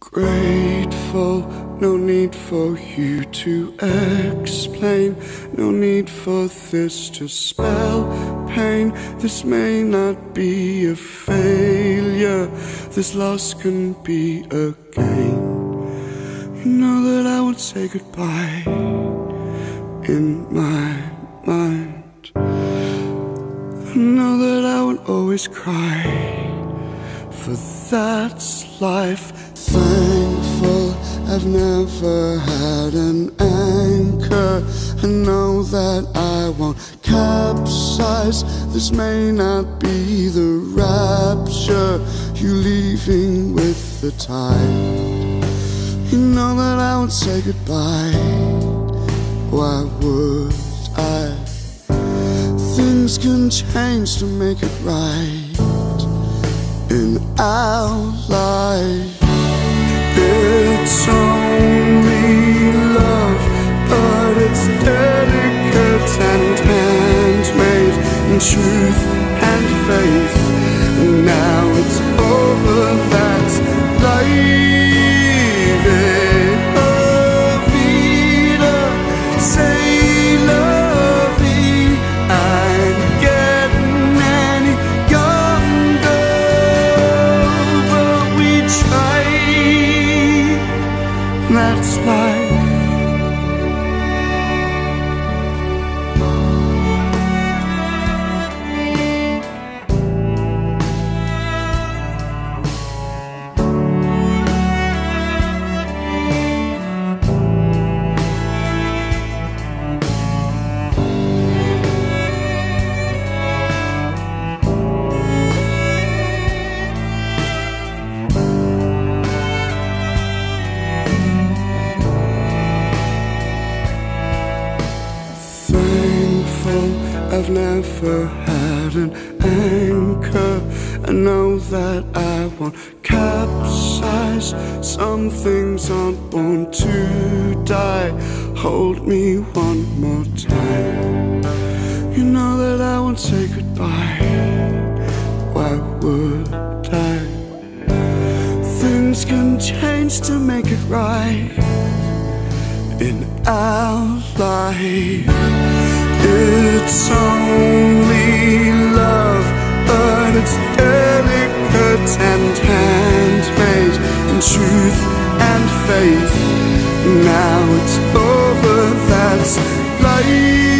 Grateful, no need for you to explain. No need for this to spell pain. This may not be a failure, this loss can be a gain. You know that I would say goodbye in my mind. I know that I would always cry, for that's life. Thankful I've never had an anchor. I know that I won't capsize. This may not be the rapture, you leaving with the tide. You know that I would say goodbye. Why would I? Things can change to make it right in our life. It's only love, but it's delicate and handmade in truth and faith. Now it's over, that's life. That's life. I've never had an anchor. I know that I won't capsize. Some things aren't born to die. Hold me one more time. You know that I won't say goodbye. Why would I? Things can change to make it right in our life. It's only love, but it's delicate and handmade in truth and faith. Now it's over, that's life.